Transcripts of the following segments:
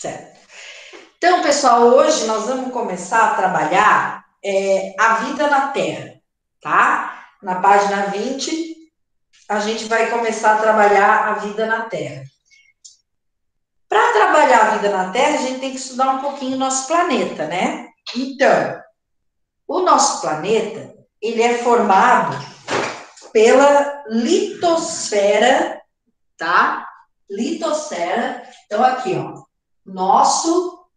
Certo. Então, pessoal, hoje nós vamos começar a trabalhar é, a vida na Terra, tá? Na página 20, a gente vai começar a trabalhar a vida na Terra. Para trabalhar a vida na Terra, a gente tem que estudar um pouquinho o nosso planeta, né? Então, o nosso planeta, ele é formado pela litosfera, tá? Litosfera. Então, aqui, ó, nosso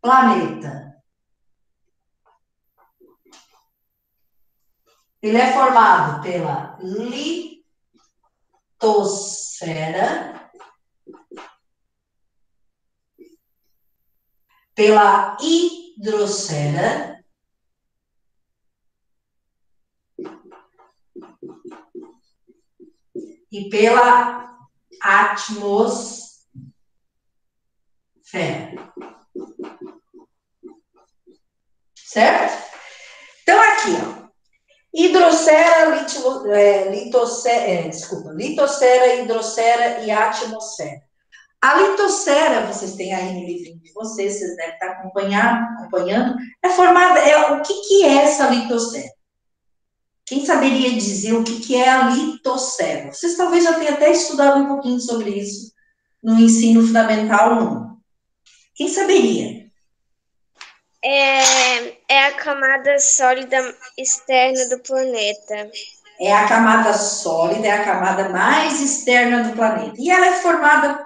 planeta. Ele é formado pela litosfera, pela hidrosfera, e pela atmosfera. Certo? Então, aqui, ó. Hidrosfera, litilo, é, litosfera, é, desculpa, litosfera, hidrosfera e atmosfera. A litosfera, vocês têm aí no livrinho de vocês, vocês devem estar acompanhando, acompanhando é formada, é, o que, que é essa litosfera? Quem saberia dizer o que, que é a litosfera? Vocês talvez já tenham até estudado um pouquinho sobre isso no ensino fundamental 1. Quem saberia? É, é a camada sólida externa do planeta. É a camada sólida, é a camada mais externa do planeta. E ela é formada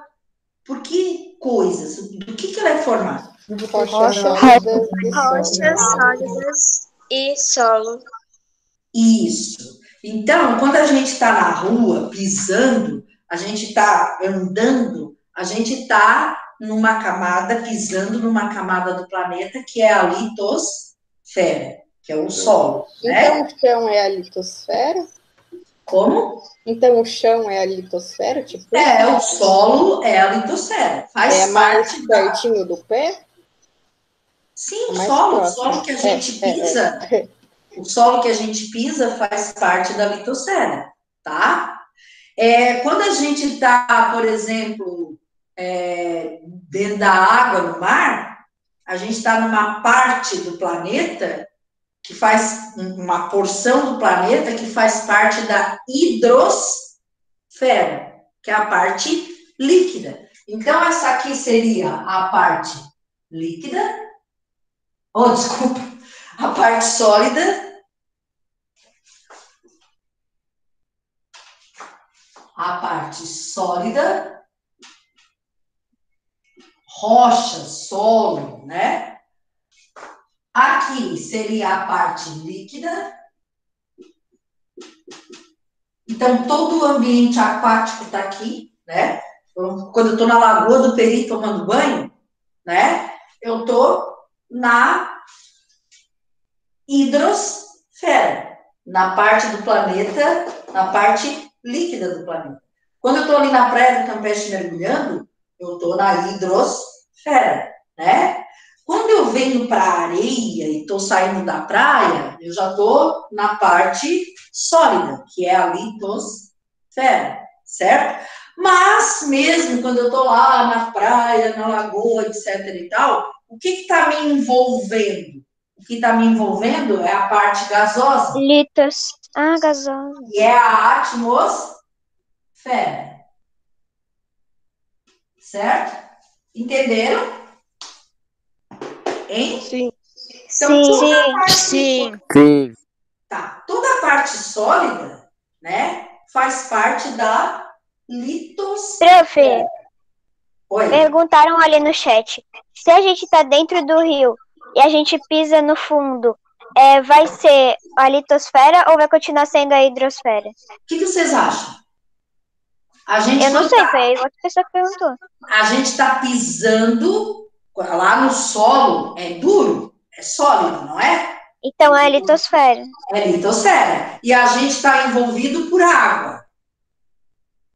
por que coisas? Do que, que ela é formada? Rochas sólidas e solo. Isso. Então, quando a gente está na rua pisando, a gente está andando, a gente está numa camada, pisando numa camada do planeta que é a litosfera, que é o solo. Então né? o chão é a litosfera? Como? Então o chão é a litosfera? Tipo, É, o solo é a litosfera. Faz é mais parte da... pertinho do pé? Sim, o mais solo, o próximo. solo que a gente É, é, pisa, é. o solo que a gente pisa faz parte da litosfera, tá? É, quando a gente está, por exemplo, é, dentro da água, no mar, a gente está numa parte do planeta que faz uma porção do planeta que faz parte da hidrosfera, que é a parte líquida. Então, essa aqui seria a parte líquida, oh, desculpa, a parte sólida, a parte sólida, rocha, solo, né? Aqui seria a parte líquida. Então, todo o ambiente aquático está aqui, né? Então, Quando eu estou na Lagoa do Peri tomando banho, né? Eu estou na hidrosfera, na parte do planeta, na parte líquida do planeta. Quando eu estou ali na praia do Campeche mergulhando, eu estou na hidrosfera, né? Quando eu venho para a areia e estou saindo da praia, eu já estou na parte sólida, que é a litosfera, certo? Mas mesmo quando eu estou lá na praia, na lagoa, etc e tal, o que está me envolvendo? O que está me envolvendo é a parte gasosa, Litos. Ah, gasosa. que é a atmosfera. Certo? Entenderam? Hein? Sim. Então, toda a Sim, parte sim. Sim. Tá. Toda a parte sólida, né, faz parte da litosfera. Prof, Oi. perguntaram ali no chat. Se a gente tá dentro do rio e a gente pisa no fundo, é, vai ser a litosfera ou vai continuar sendo a hidrosfera? O que, que vocês acham? A gente Eu não não sei, tá- foi outra pessoa que perguntou. a gente está pisando lá no solo, é duro, é sólido, não é? Então é litosfera, É litosfera. E a gente está envolvido por água.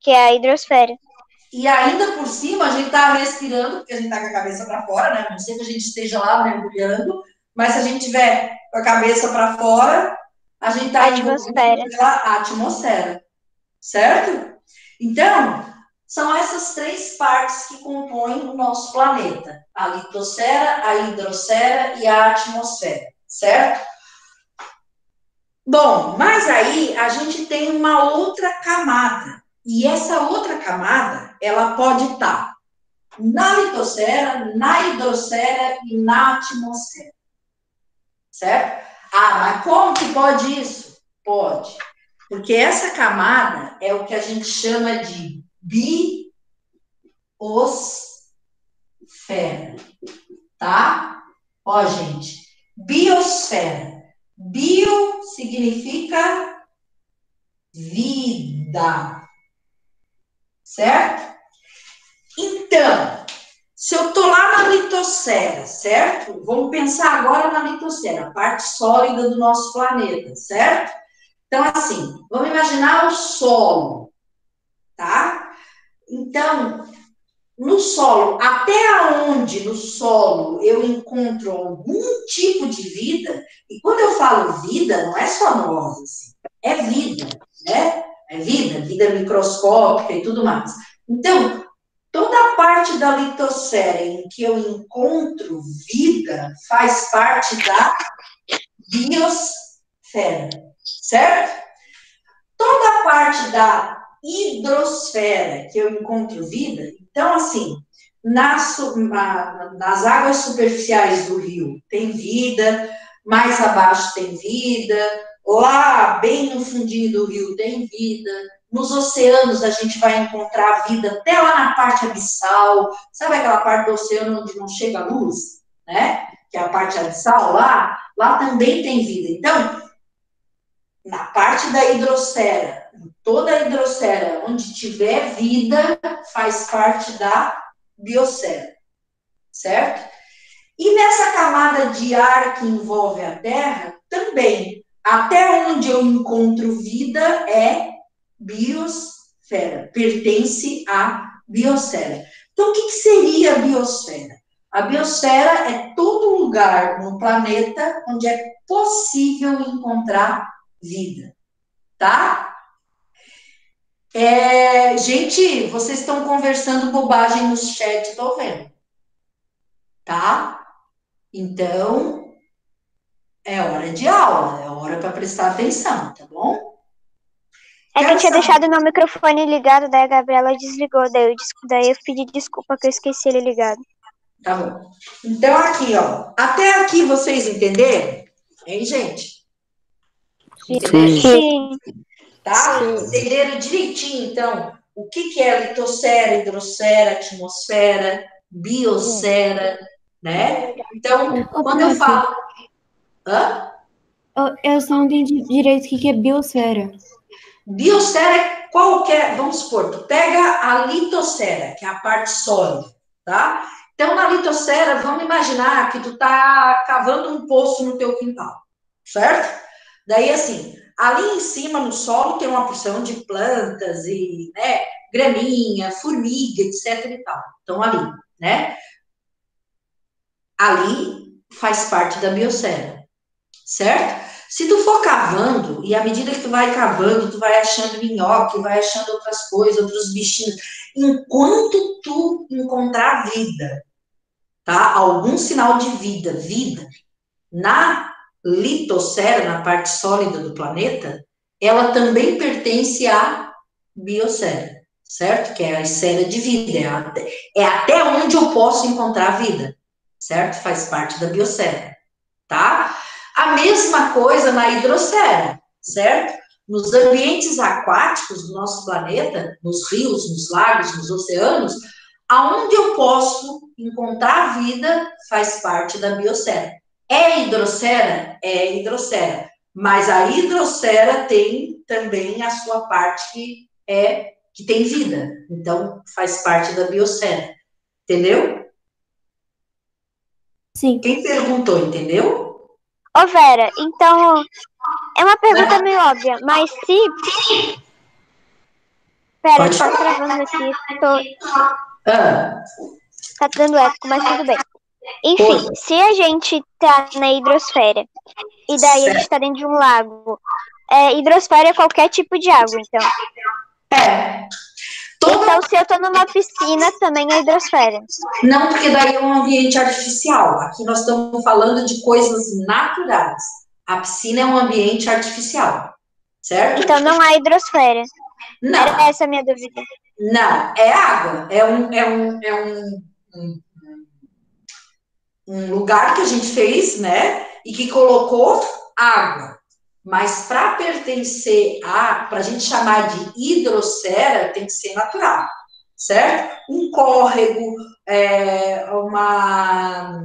que é a hidrosfera. E ainda por cima, a gente está respirando, porque a gente está com a cabeça para fora, né? A não sei que a gente esteja lá mergulhando, mas se a gente tiver com a cabeça para fora, a gente está Atmosfera. pela atmosfera. Certo? Então, são essas três partes que compõem o nosso planeta: a litosfera, a hidrosfera e a atmosfera, certo? Bom, mas aí a gente tem uma outra camada. E essa outra camada, ela pode estar na litosfera, na hidrosfera e na atmosfera. Certo? Ah, mas como que pode isso? Pode. Porque essa camada é o que a gente chama de biosfera. Tá? Ó, gente, biosfera. Bio significa vida. Certo? Então, se eu tô lá na litosfera, certo? Vamos pensar agora na litosfera, a parte sólida do nosso planeta, certo? Então, assim, vamos imaginar o solo, tá? Então, no solo, até onde no solo eu encontro algum tipo de vida, e quando eu falo vida, não é só nós, assim, é vida, né? É vida, vida microscópica e tudo mais. Então, toda a parte da litosfera em que eu encontro vida faz parte da biosfera, certo? Toda a parte da hidrosfera que eu encontro vida, então, assim, nas, nas águas superficiais do rio tem vida, mais abaixo tem vida, lá bem no fundinho do rio tem vida, nos oceanos a gente vai encontrar vida até lá na parte abissal, sabe aquela parte do oceano onde não chega a luz, né? Que é a parte abissal lá, lá também tem vida. Então, na parte da hidrosfera, toda a hidrosfera onde tiver vida faz parte da biosfera, certo? E nessa camada de ar que envolve a Terra, também, até onde eu encontro vida é biosfera, pertence à biosfera. Então, o que, que seria a biosfera? A biosfera é todo lugar no planeta onde é possível encontrar vida, tá? É, gente, vocês estão conversando bobagem no chat, tô vendo. Tá? Então, é hora de aula, é hora para prestar atenção, tá bom? É que eu tinha deixado meu microfone ligado, daí a Gabriela desligou, daí eu, daí eu pedi desculpa que eu esqueci ele ligado. Tá bom. Então, aqui, ó. Até aqui vocês entenderam? Hein, gente? Sim. Sim. Tá? Sim. Entenderam direitinho, então, o que, que é litosfera, hidrosfera, atmosfera, biosfera, né? Então, quando eu falo... Hã? Eu só não entendi direito o que é biosfera. Biosfera é qualquer, vamos supor, tu pega a litosfera, que é a parte sólida, tá? Então, na litosfera, vamos imaginar que tu tá cavando um poço no teu quintal, certo? Daí, assim, ali em cima, no solo, tem uma porção de plantas e, né, graminha, formiga, etc e tal. Então, ali, né? Ali faz parte da biosfera, certo? Se tu for cavando, e à medida que tu vai cavando, tu vai achando minhoca, vai achando outras coisas, outros bichinhos, enquanto tu encontrar vida, tá? Algum sinal de vida, vida, na litosfera, na parte sólida do planeta, ela também pertence à biosfera, certo? Que é a esfera de vida, é até, é até onde eu posso encontrar vida, certo? Faz parte da biosfera, tá? A mesma coisa na hidrosfera, certo? Nos ambientes aquáticos do nosso planeta, nos rios, nos lagos, nos oceanos, aonde eu posso encontrar vida faz parte da biosfera. É hidrosfera? É hidrosfera. Mas a hidrosfera tem também a sua parte que é que tem vida. Então faz parte da biosfera. Entendeu? Sim. Quem perguntou, entendeu? Ô Vera, então é uma pergunta meio óbvia, mas se. Pera, Pode tô travando aqui. Tô... Ah, Tá dando eco, mas tudo bem. Enfim, se a gente tá na hidrosfera e daí a gente tá dentro de um lago, é, hidrosfera é qualquer tipo de água, então. é. Toda Então, se eu tô numa piscina, também é hidrosfera. Não, porque daí é um ambiente artificial. Aqui nós estamos falando de coisas naturais. A piscina é um ambiente artificial, certo? Então não há hidrosfera. Não, Era essa a minha dúvida. não, é água. É um, é um, é um, um, um lugar que a gente fez, né? E que colocou água. Mas para pertencer a, para a gente chamar de hidrosfera, tem que ser natural, certo? Um córrego, é, uma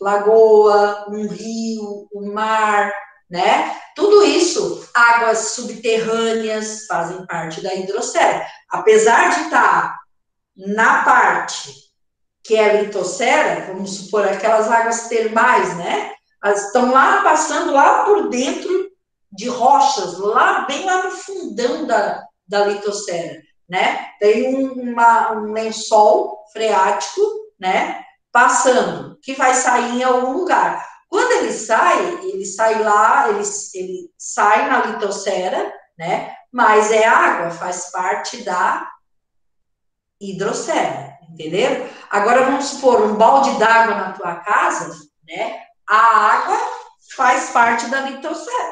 lagoa, um rio, um mar, né? Tudo isso, águas subterrâneas, fazem parte da hidrosfera. Apesar de estar na parte que é a litosfera, vamos supor aquelas águas termais, né? Elas estão lá passando lá por dentro de rochas, lá bem lá no fundão da, da litosfera, né? Tem um, uma, um lençol freático, né? Passando, que vai sair em algum lugar. Quando ele sai, ele sai lá, ele, ele sai na litosfera, né? Mas é água, faz parte da hidrosfera, entendeu? Agora vamos supor um balde d'água na tua casa, né? A água faz parte da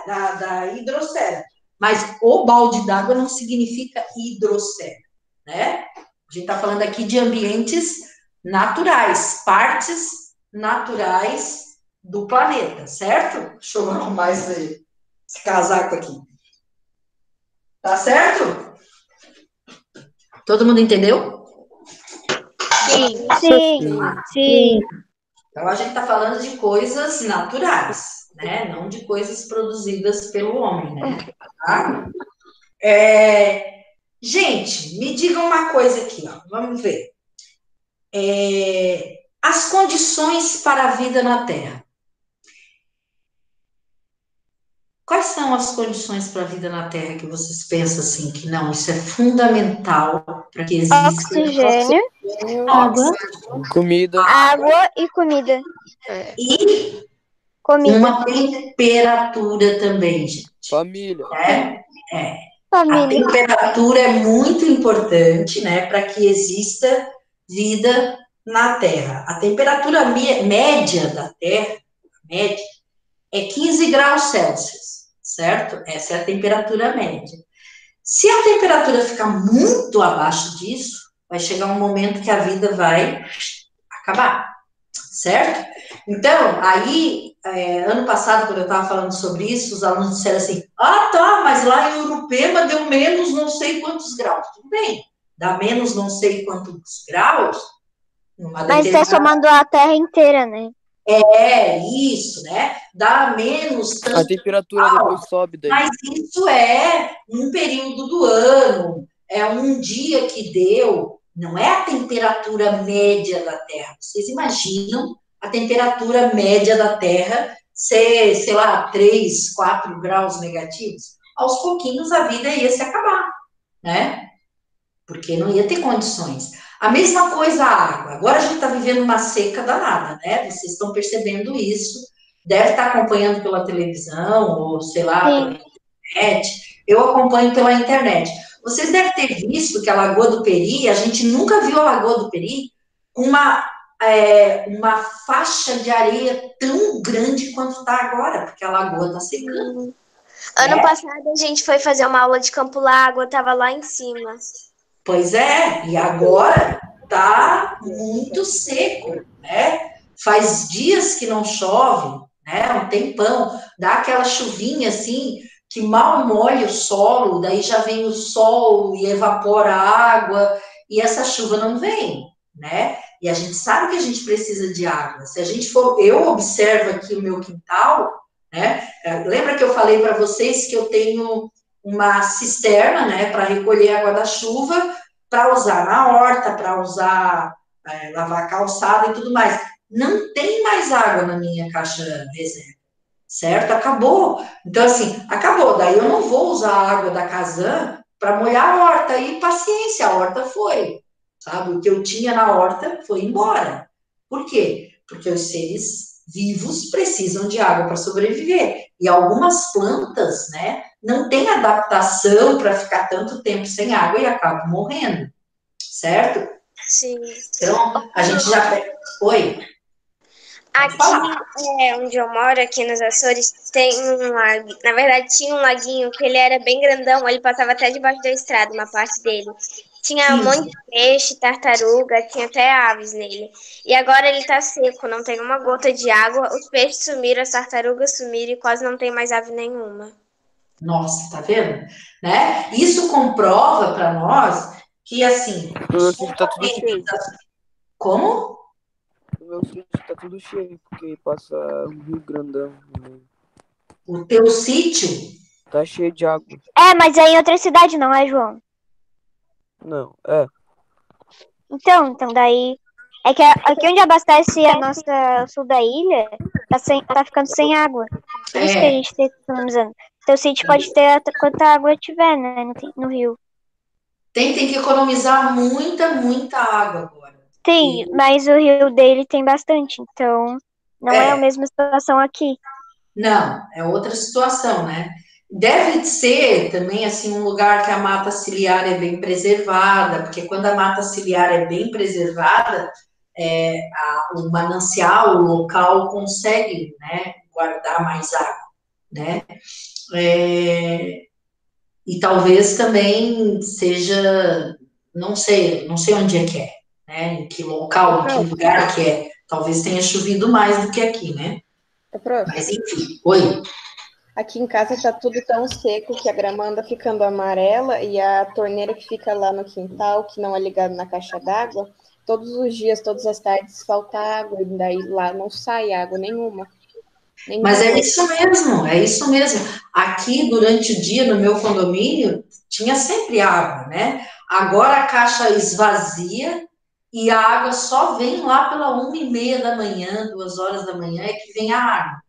da, da hidrosfera. Mas o balde d'água não significa hidrosfera, né? A gente está falando aqui de ambientes naturais, partes naturais do planeta, certo? Deixa eu arrumar esse, esse casaco aqui. Tá certo? Todo mundo entendeu? Sim, sim. Então a gente está falando de coisas naturais, né? Não de coisas produzidas pelo homem, né? Tá? É, Gente, me diga uma coisa aqui, ó. Vamos ver. É, As condições para a vida na Terra. Quais são as condições para a vida na Terra que vocês pensam assim que não, isso é fundamental para que exista Oxigênio, Água. Comida. água e comida. e Comida, uma temperatura também, gente. Família. Né? A família. temperatura é muito importante, né, para que exista vida na Terra. A temperatura média da Terra, média, é 15 graus Celsius, certo? Essa é a temperatura média. Se a temperatura ficar muito abaixo disso, vai chegar um momento que a vida vai acabar, certo? Então, aí, é, ano passado, quando eu estava falando sobre isso, os alunos disseram assim: ah, tá, mas lá em Urupema deu menos não sei quantos graus. Tudo bem, dá menos não sei quantos graus. Mas tá determinada- somando a terra inteira, né? É, isso, né? Dá menos A temperatura depois sobe daí. mas isso é um período do ano, é um dia que deu, não é a temperatura média da Terra. Vocês imaginam a temperatura média da Terra ser, sei lá, 3, 4 graus negativos? Aos pouquinhos a vida ia se acabar, né? Porque não ia ter condições. A mesma coisa a água. Agora a gente está vivendo uma seca danada, né? Vocês estão percebendo isso. Deve estar acompanhando pela televisão, ou sei lá, Sim. pela internet. Eu acompanho pela internet. Vocês devem ter visto que a Lagoa do Peri, a gente nunca viu a Lagoa do Peri com uma, é, uma faixa de areia tão grande quanto está agora, porque a lagoa está secando. Ano É. passado a gente foi fazer uma aula de campo largo, tava lá em cima. Pois é, e agora tá muito seco, né? Faz dias que não chove, né? Um tempão, dá aquela chuvinha assim que mal molha o solo, daí já vem o sol e evapora a água, e essa chuva não vem, né? E a gente sabe que a gente precisa de água. Se a gente for, eu observo aqui o meu quintal, né? É, Lembra que eu falei para vocês que eu tenho uma cisterna, né, para recolher água da chuva, para usar na horta, para usar, é, lavar calçada e tudo mais. Não tem mais água na minha caixa reserva, certo? Acabou. Então, assim, acabou. Daí eu não vou usar a água da Casan para molhar a horta. E paciência, a horta foi. Sabe? O que eu tinha na horta foi embora. Por quê? Porque os seres vivos precisam de água para sobreviver. E algumas plantas, né, não têm adaptação para ficar tanto tempo sem água e acabam morrendo, certo? Sim. Então, a gente já. Oi? Aqui, é, onde eu moro, aqui nos Açores, tem um lago. Na verdade, tinha um laguinho que ele era bem grandão, ele passava até debaixo da estrada, uma parte dele. Tinha um Sim. de peixe, tartaruga, tinha até aves nele. E agora ele tá seco, não tem uma gota de água, os peixes sumiram, as tartarugas sumiram e quase não tem mais ave nenhuma. Nossa, tá vendo? Né? Isso comprova para nós que, assim. O meu sítio tá tudo cheio. Como? O meu sítio tá tudo cheio, porque passa um rio grandão. meio. O teu sítio Tá cheio de água. É, mas é em outra cidade, não é, João? Não, é. Então, então daí. É que a- aqui onde abastece a nossa o sul da ilha, tá, sem, tá ficando sem água. Por isso É. que a gente tá economizando. Teu sítio pode ter a- quanta água tiver, né? No, no rio. tem, tem que economizar muita, muita água agora. Tem, mas o rio dele tem bastante, então não é, É. a mesma situação aqui. Não, é outra situação, né? Deve ser também assim um lugar que a mata ciliar é bem preservada, porque quando a mata ciliar é bem preservada, é, a- o manancial, o local consegue, né, guardar mais água, né? É, e talvez também seja, não sei, não sei onde é que é, né? Em que local, em que lugar que é. Talvez tenha chovido mais do que aqui, né? Prof, Mas enfim, oi. Aqui em casa tá tudo tão seco que a grama anda ficando amarela e a torneira que fica lá no quintal, que não é ligada na caixa d'água, todos os dias, todas as tardes, falta água, e daí lá não sai água nenhuma. Nenhuma. Mas é isso mesmo, é isso mesmo. Aqui, durante o dia, no meu condomínio, tinha sempre água, né? Agora a caixa esvazia e a água só vem lá pela uma e meia da manhã, duas horas da manhã, é que vem a água,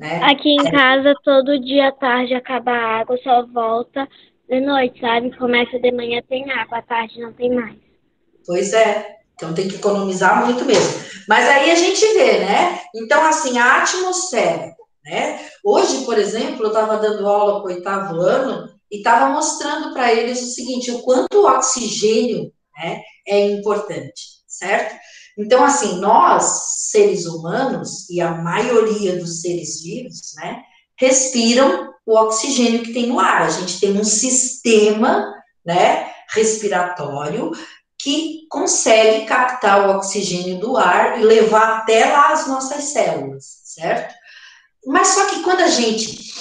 né? Aqui em casa, todo dia à tarde acaba a água, só volta de noite, sabe? Começa de manhã, tem água, à tarde não tem mais. Pois é, então tem que economizar muito mesmo. Mas aí a gente vê, né? Então, assim, a atmosfera, né? Hoje, por exemplo, eu estava dando aula para o oitavo ano e estava mostrando para eles o seguinte, o quanto o oxigênio né, é importante, certo? Então, assim, nós, seres humanos, e a maioria dos seres vivos, né, respiram o oxigênio que tem no ar. A gente tem um sistema, né, respiratório que consegue captar o oxigênio do ar e levar até lá as nossas células, certo? Mas só que quando a gente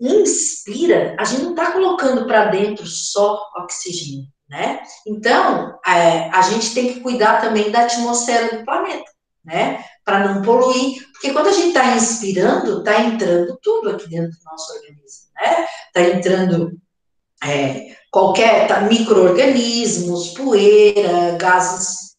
inspira, a gente não está colocando para dentro só oxigênio, né? Então, é, a gente tem que cuidar também da atmosfera do planeta, né? Para não poluir, porque quando a gente está inspirando, está entrando tudo aqui dentro do nosso organismo, né? Está entrando é, qualquer tá, micro-organismos, poeira, gases,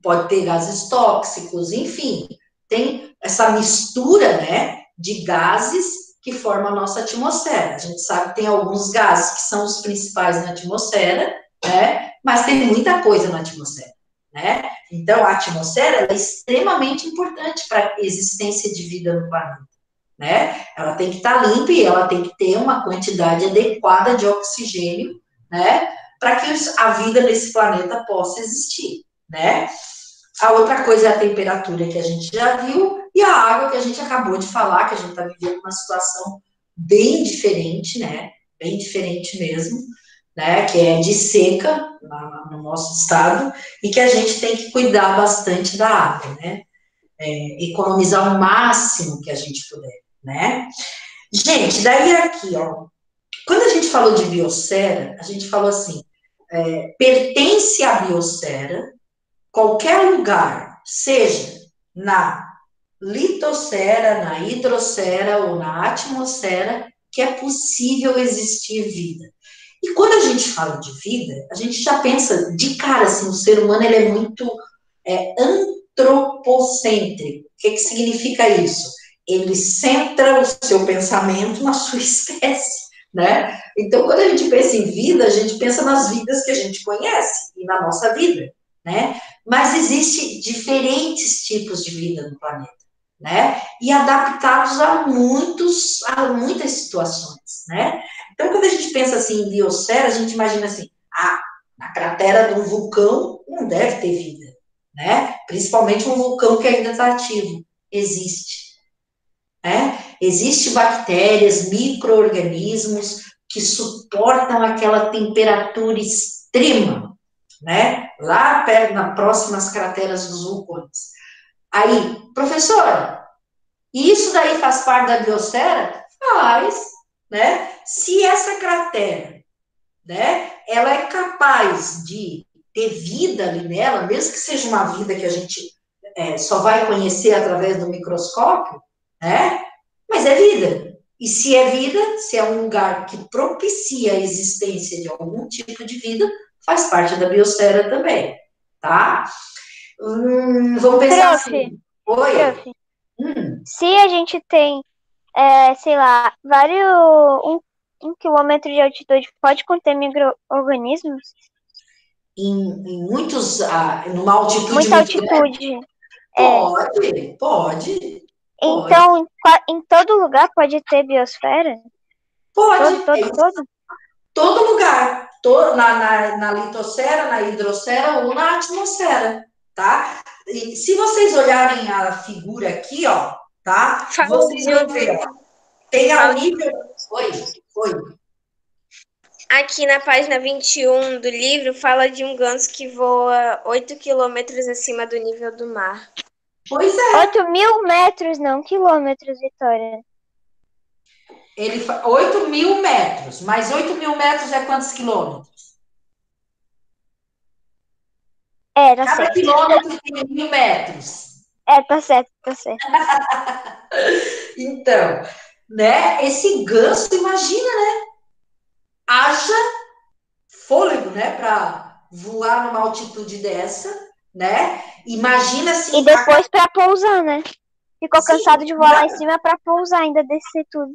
pode ter gases tóxicos, enfim, tem essa mistura, né, de gases que formam a nossa atmosfera. A gente sabe que tem alguns gases que são os principais na atmosfera, né, mas tem muita coisa na atmosfera, né? Então, a atmosfera é extremamente importante para a existência de vida no planeta né? Ela tem que estar tá limpa e ela tem que ter uma quantidade adequada de oxigênio, né? Para que a vida nesse planeta possa existir, né? A outra coisa é a temperatura que a gente já viu e a água que a gente acabou de falar, que a gente está vivendo uma situação bem diferente, né? Bem diferente mesmo, né? Que é de seca no nosso estado e que a gente tem que cuidar bastante da água, né? É, economizar o máximo que a gente puder né? Gente, daí aqui, ó, quando a gente falou de biosfera, a gente falou assim, é, pertence à biosfera qualquer lugar, seja na litosfera, na hidrosfera ou na atmosfera, que é possível existir vida. E quando a gente fala de vida, a gente já pensa de cara assim, o ser humano ele é muito é, antropocêntrico. O que, que significa isso? ele centra o seu pensamento na sua espécie, né? Então, quando a gente pensa em vida, a gente pensa nas vidas que a gente conhece e na nossa vida, né? Mas existe diferentes tipos de vida no planeta, né? E adaptados a muitos, a muitas situações, né? Então, quando a gente pensa assim em biosfera, a gente imagina assim, ah, A cratera de um vulcão não deve ter vida, né? Principalmente um vulcão que ainda está ativo. Existe. Né? Existem bactérias, micro-organismos que suportam aquela temperatura extrema, né? Lá perto, nas próximas crateras dos vulcões. Aí, professora, isso daí faz parte da biosfera? Faz, né? Se essa cratera, né, ela é capaz de ter vida ali nela, mesmo que seja uma vida que a gente é, só vai conhecer através do microscópio, né? Mas é vida. E se é vida, se é um lugar que propicia a existência de algum tipo de vida, faz parte da biosfera também, tá? Hum, vamos pensar Prof, assim. Oi? Prof, Hum, se a gente tem, é, sei lá, vários. Um, um quilômetro de altitude pode conter micro-organismos? em, em muitos, ah, numa altitude Muita grande, altitude. É. pode, pode, Então, em, qua- em todo lugar pode ter biosfera? pode, Todo, é todo, todo? todo lugar, to- na, na, na litosfera, na hidrosfera ou na atmosfera, tá? E se vocês olharem a figura aqui, ó, tá? Fala Vocês vão ver, tem ao nível... Oi, oi. Aqui na página 21 do livro fala de um ganso que voa 8 quilômetros acima do nível do mar. Pois é, 8 mil metros, não quilômetros, Vitória. ele fa... 8 mil metros, mas 8 mil metros é quantos quilômetros? Tá Cada certo. quilômetro tem mil metros. É, tá certo, tá certo. Então, né, esse ganso, imagina, né? Haja fôlego, né, para voar numa altitude dessa, né? Imagina assim, E depois pra pousar, né? Ficou Sim, cansado de voar lá em não. cima pra pousar, ainda descer tudo.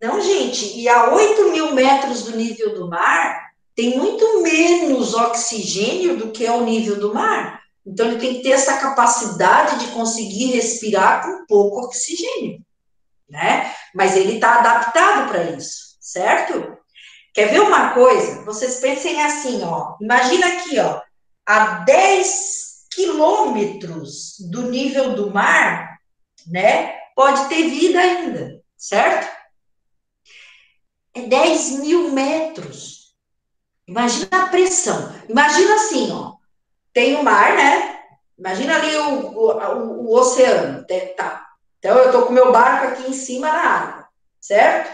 Não, gente, e a 8 mil metros do nível do mar, tem muito menos oxigênio do que ao nível do mar. Então, ele tem que ter essa capacidade de conseguir respirar com pouco oxigênio, né? Mas ele está adaptado para isso, certo? Quer ver uma coisa? Vocês pensem assim, ó. Imagina aqui, ó, a 10 quilômetros do nível do mar, né? Pode ter vida ainda, certo? É 10 mil metros. Imagina a pressão. Imagina assim, ó. Tem o mar, né? Imagina ali o, o, o- o oceano. Tá. Então, eu tô com meu barco aqui em cima na água, certo?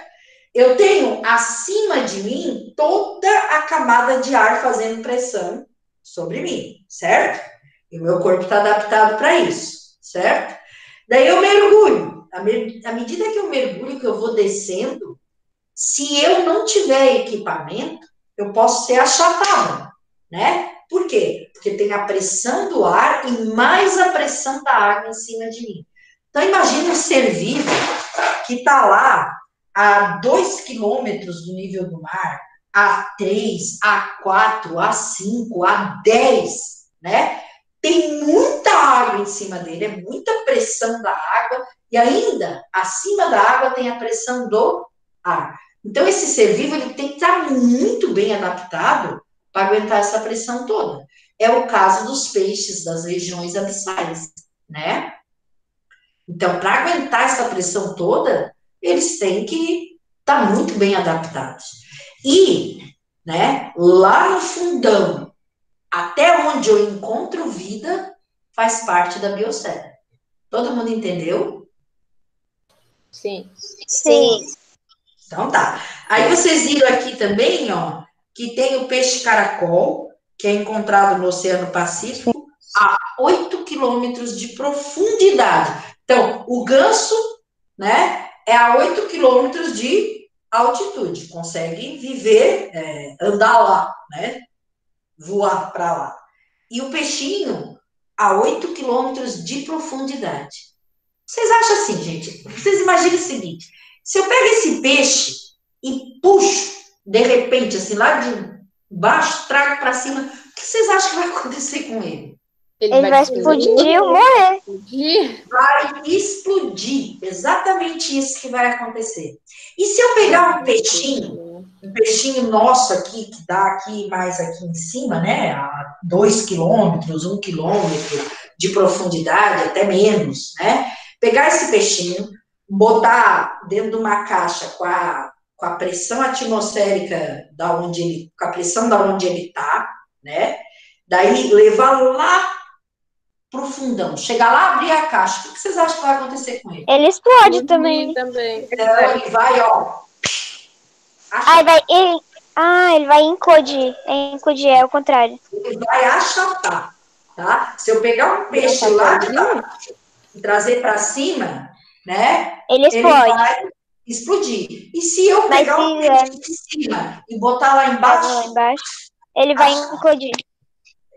Eu tenho acima de mim toda a camada de ar fazendo pressão sobre mim, certo? E o meu corpo está adaptado para isso, certo? Daí eu mergulho. À me- à medida que eu mergulho, que eu vou descendo, se eu não tiver equipamento, eu posso ser achatada, né? Por quê? Porque tem a pressão do ar e mais a pressão da água em cima de mim. Então, imagine um ser vivo que está lá a 2 quilômetros do nível do mar, a 3, a 4, a 5, a 10, né? Tem muita água em cima dele, é muita pressão da água, e ainda acima da água tem a pressão do ar. Então, esse ser vivo ele tem que estar muito bem adaptado para aguentar essa pressão toda. É o caso dos peixes das regiões abissais, né? Então, para aguentar essa pressão toda, eles têm que estar muito bem adaptados. E, né, lá no fundão, até onde eu encontro vida, faz parte da biosfera. Todo mundo entendeu? Sim. Sim. Então tá. Aí vocês viram aqui também, ó, que tem o peixe caracol, que é encontrado no Oceano Pacífico, a 8 quilômetros de profundidade. Então, o ganso, né, é a 8 quilômetros de altitude, consegue viver, é, andar lá, né, voar para lá. E o peixinho, a 8 quilômetros de profundidade. Vocês acham assim, gente? Vocês imaginem o seguinte: se eu pego esse peixe e puxo, de repente, assim, lá de baixo, trago para cima, o que vocês acham que vai acontecer com ele? Ele vai explodir ou morrer. explodir. Vai explodir. Exatamente isso que vai acontecer. E se eu pegar um peixinho, um peixinho nosso aqui, que dá aqui mais aqui em cima, né? A dois quilômetros, um quilômetro de profundidade, até menos, né? Pegar esse peixinho, botar dentro de uma caixa com a, com a pressão atmosférica da onde ele, com a pressão da onde ele está, né? Daí levar lá pro fundão. Chegar lá, abrir a caixa. O que vocês acham que vai acontecer com ele? Ele explode também. também. Então, ele vai, ó. Ah, ele vai. Ele, ah, ele vai encodir. É encodir, é o contrário. ele vai achatar, tá? Se eu pegar um peixe lá de baixo e trazer para cima, né? Ele Ele explode. vai explodir. E se eu Mas pegar um se peixe de cima e botar lá embaixo, embaixo. Ele vai Ah. encodir.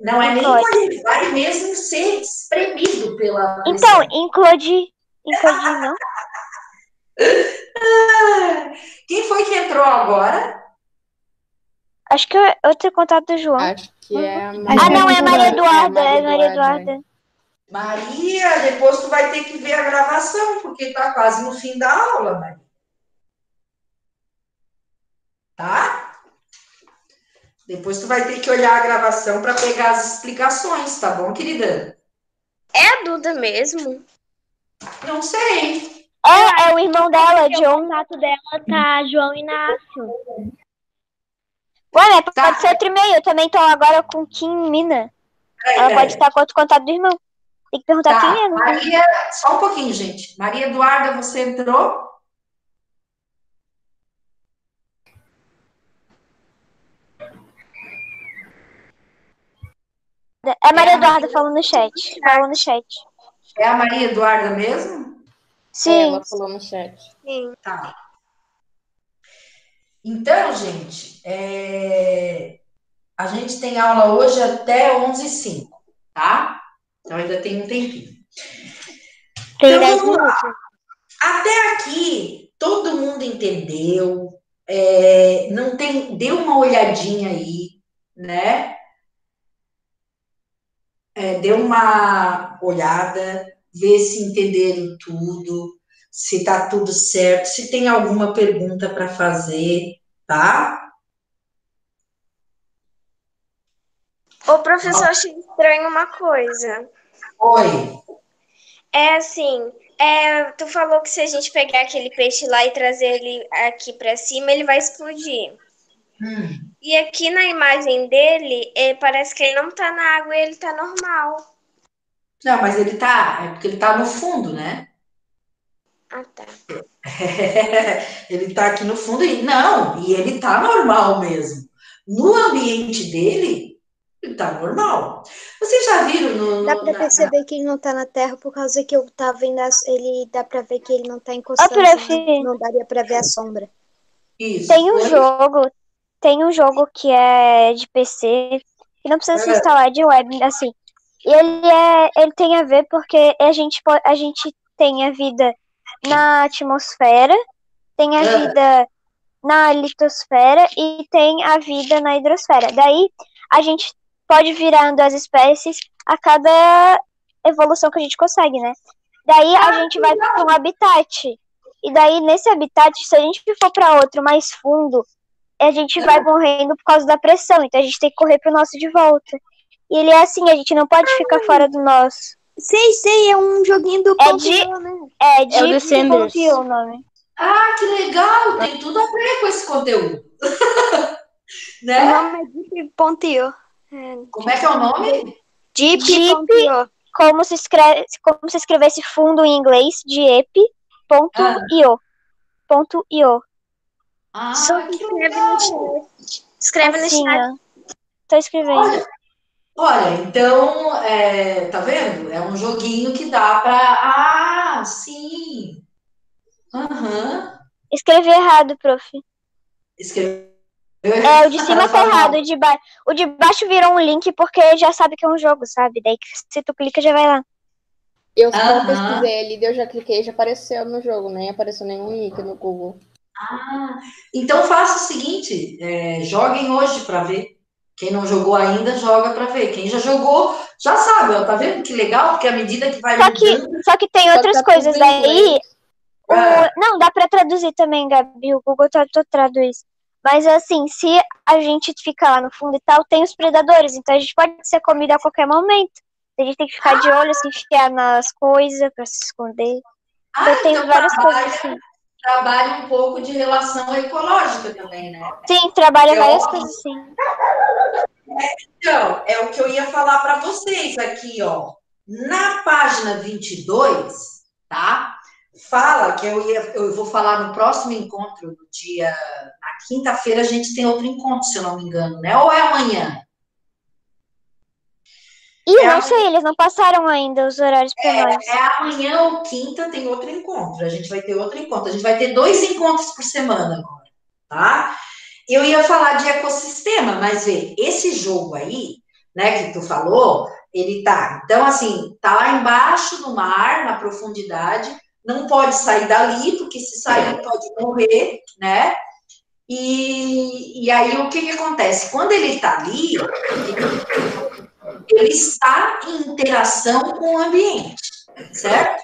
não é nem ele vai mesmo ser espremido pela. Então, encodir. Encodir, não? Ah, Quem foi que entrou agora? Acho que eu, eu tenho contato do João. Acho que é a Ah, Ah, não, é a Maria É, Eduarda. É a Maria Eduarda, Eduarda. Maria, depois tu vai ter que ver a gravação, porque tá quase no fim da aula, Maria. Tá? Depois tu vai ter que olhar a gravação para pegar as explicações, tá bom, querida? É a Duda mesmo? Não sei. É, é o irmão dela, O John. contato dela tá João Inácio. Ué, pode Tá. ser outro e-mail. Eu também tô agora com Kim Mina. Peraí, Ela peraí. pode estar com outro contato do irmão. Tem que perguntar Tá, quem é, né? Maria, só um pouquinho, gente. Maria Eduarda, você entrou? É a Maria Eduarda falando no chat. Falando no chat. É a Maria Eduarda mesmo? Sim. Ela falou no chat. Sim. Tá. Então, gente, é, a gente tem aula hoje até 11h05, tá? Então ainda tem um tempinho. Tem Então, 10 vamos lá. minutos. Até aqui, todo mundo entendeu, é, não tem, dê uma olhadinha aí, né? É, dê uma olhada, vê se entenderam tudo, se tá tudo certo, se tem alguma pergunta para fazer, tá? Ô, professor, achei estranho uma coisa. Oi. É assim, é, tu falou que se a gente pegar aquele peixe lá e trazer ele aqui pra cima, ele vai explodir. Hum. E aqui na imagem dele, eh, parece que ele não tá na água e ele tá normal. Não, mas ele tá, é porque ele tá no fundo, né? Ah, tá. ele tá aqui no fundo e não, e ele tá normal mesmo. No ambiente dele, ele tá normal. Vocês já viram no, no- Dá pra na- perceber que ele não tá na terra por causa que eu tava vendo as- ele dá pra ver que ele não tá senão Não daria pra ver a sombra. Isso. Tem um jogo, tem um jogo que é de PC, que não precisa se É. instalar de web, assim. E ele é, ele tem a ver porque a gente a gente tem a vida na atmosfera, tem a É. vida na litosfera e tem a vida na hidrosfera. Daí a gente pode virando as espécies a cada evolução que a gente consegue, né? Daí a gente vai para um habitat. E daí, nesse habitat, se a gente for para outro mais fundo, a gente vai morrendo por causa da pressão. Então a gente tem que correr pro nosso de volta. E ele é assim, a gente não pode ficar fora do nosso. Sei, sei, é um joguinho do É de- né? É de É o Descenders. o nome. Ah, que legal! Tem tudo a ver com esse conteúdo. O né? nome é Deep.io. Como é que é o nome? Deep.io. Como se escreve, como se escrevesse fundo em inglês, diep.io. Ponto .io. Ah, Só que escreve legal! no chat. Escreve no Assim, chat. ó. Tô escrevendo. Olha, olha, então, é, tá vendo? É um joguinho que dá pra. Ah, sim! Aham. Escrevi errado, prof. Escreveu. É, o de cima tá errado, o de, ba... o de baixo virou um link porque já sabe que é um jogo, sabe? Daí que se tu clica já vai lá. Eu só Aham. pesquisei ali, eu já cliquei e já apareceu no jogo, nem apareceu nenhum link no Google. Ah, então faça o seguinte: é, joguem hoje para ver. Quem não jogou ainda, joga para ver. Quem já jogou, já sabe, ó, tá vendo que legal? Porque à medida que vai Só que, mudando, só que tem Só que outras tá coisas daí. inglês. o- É. Não, dá pra traduzir também, Gabi. O Google tá, tá traduz. Mas assim, se a gente ficar lá no fundo e tal, tem os predadores, então a gente pode ser comido a qualquer momento. A gente tem que ficar de olho, se enfiar nas coisas pra se esconder. Ah, Eu tenho então várias trabalha, coisas assim. Trabalha um pouco de relação ecológica também, né? Sim, trabalha Eu- várias coisas assim. Então, é o que eu ia falar para vocês aqui, ó. Na página 22, tá? Fala que eu ia, eu vou falar no próximo encontro do dia, na quinta-feira a gente tem outro encontro, se eu não me engano, né? Ou é amanhã? Ih, É não sei, eles não passaram ainda os horários pra nós. É amanhã ou quinta tem outro encontro. A gente vai ter outro encontro. A gente vai ter dois encontros por semana agora, tá? Eu ia falar de ecossistema, mas vê, esse jogo aí, né, que tu falou, ele tá. Então, assim, tá lá embaixo no mar, na profundidade, não pode sair dali, porque se sair pode morrer, né? E, e aí o que que acontece? Quando ele tá ali, ele, ele está em interação com o ambiente, certo?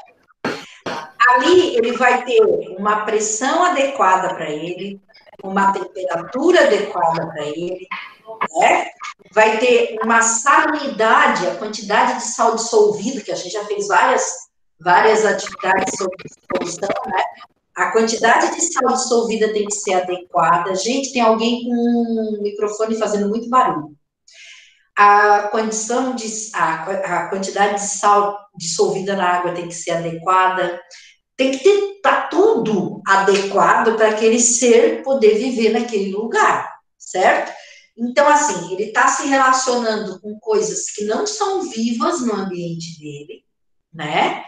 Ali ele vai ter uma pressão adequada para ele, uma temperatura adequada para ele, né? Vai ter uma salinidade, a quantidade de sal dissolvido, que a gente já fez várias, várias atividades sobre dissolção, né? A quantidade de sal dissolvida tem que ser adequada. Gente, tem alguém com um microfone fazendo muito barulho a condição de a, a quantidade de sal dissolvida na água tem que ser adequada, tem que ter tá tudo adequado para aquele ser poder viver naquele lugar, certo? Então, assim, ele está se relacionando com coisas que não são vivas no ambiente dele, né?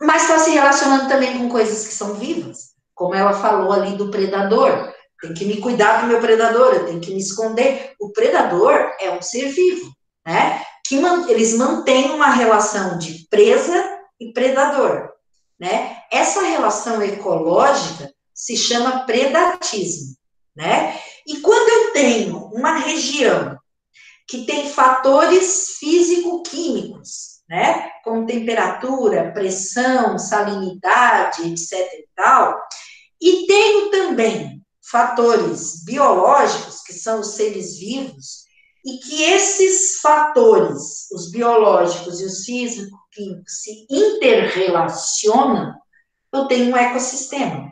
Mas está se relacionando também com coisas que são vivas, como ela falou ali do predador. Tem que me cuidar do meu predador, eu tenho que me esconder. O predador é um ser vivo, né? Que man- eles mantêm uma relação de presa e predador, né? Essa relação ecológica se chama predatismo, né? E quando eu tenho uma região que tem fatores físico-químicos, né? Como temperatura, pressão, salinidade, etc e tal, e tenho também fatores biológicos, que são os seres vivos, e que esses fatores, os biológicos e os físico-químicos, se interrelacionam, eu tenho um ecossistema,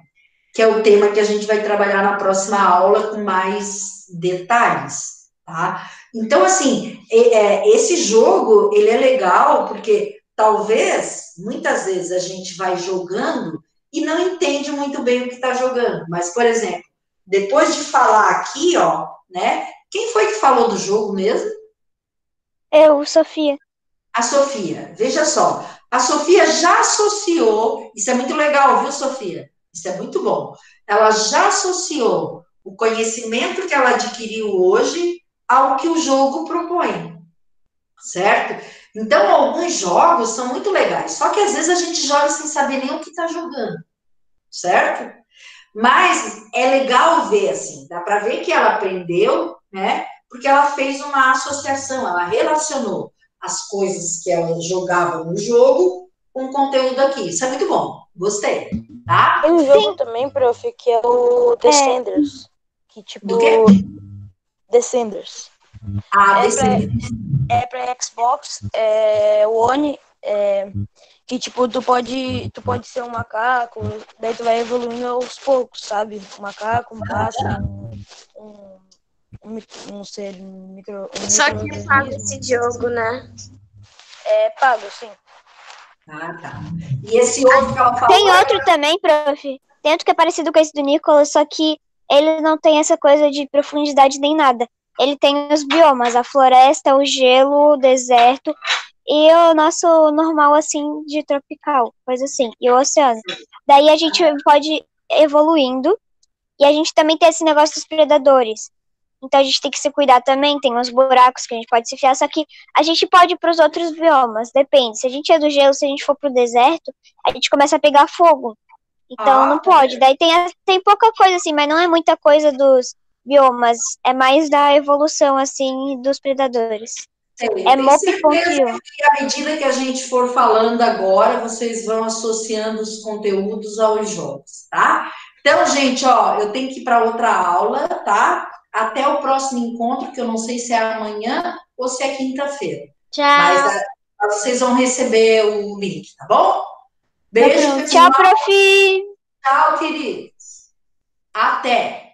que é o tema que a gente vai trabalhar na próxima aula com mais detalhes, tá? Então, assim, é, esse jogo, ele é legal, porque talvez, muitas vezes, a gente vai jogando e não entende muito bem o que está jogando, mas, por exemplo, depois de falar aqui, ó, né? Quem foi que falou do jogo mesmo? Eu, Sofia. A Sofia. Veja só, a Sofia já associou, isso é muito legal, viu, Sofia? Isso é muito bom. Ela já associou o conhecimento que ela adquiriu hoje ao que o jogo propõe, certo? Então, alguns jogos são muito legais, só que às vezes a gente joga sem saber nem o que está jogando, certo? Mas é legal ver, assim, dá para ver que ela aprendeu, né? Porque ela fez uma associação, ela relacionou as coisas que ela jogava no jogo com o conteúdo aqui. Isso é muito bom, gostei, tá? Tem um jogo também, prof, que é o Descenders. Que tipo. Do quê? Descenders. Ah, É desse... É pra Xbox, é, One, é, que tipo, tu pode, tu pode ser um macaco, daí tu vai evoluindo aos poucos, sabe? Um macaco, um pato, um, um, um, um ser micro. Um Só que é pago esse jogo, né? É pago, sim. Ah, tá. E esse outro que ela falou... Tem outro também, prof. Tem outro que é parecido com esse do Nicolas, só que ele não tem essa coisa de profundidade nem nada. Ele tem os biomas, a floresta, o gelo, o deserto e o nosso normal, assim, de tropical, coisa assim, e o oceano. Daí a gente pode ir evoluindo e a gente também tem esse negócio dos predadores. Então a gente tem que se cuidar também, tem uns buracos que a gente pode se fiar, só que a gente pode ir para os outros biomas, depende. Se a gente é do gelo, se a gente for pro deserto, a gente começa a pegar fogo. Então Ah, não pode. Daí tem, tem pouca coisa assim, mas não é muita coisa dos biomas. É mais da evolução, assim, dos predadores. É MOP.1. certeza que à medida que a gente for falando agora, vocês vão associando os conteúdos aos jogos, tá? Então, gente, ó, eu tenho que ir para outra aula, tá? Até o próximo encontro, que eu não sei se é amanhã ou se é quinta-feira. Tchau. Mas ah, vocês vão receber o link, tá bom? Beijo, Tchau, pessoal. prof. Tchau, queridos. Até.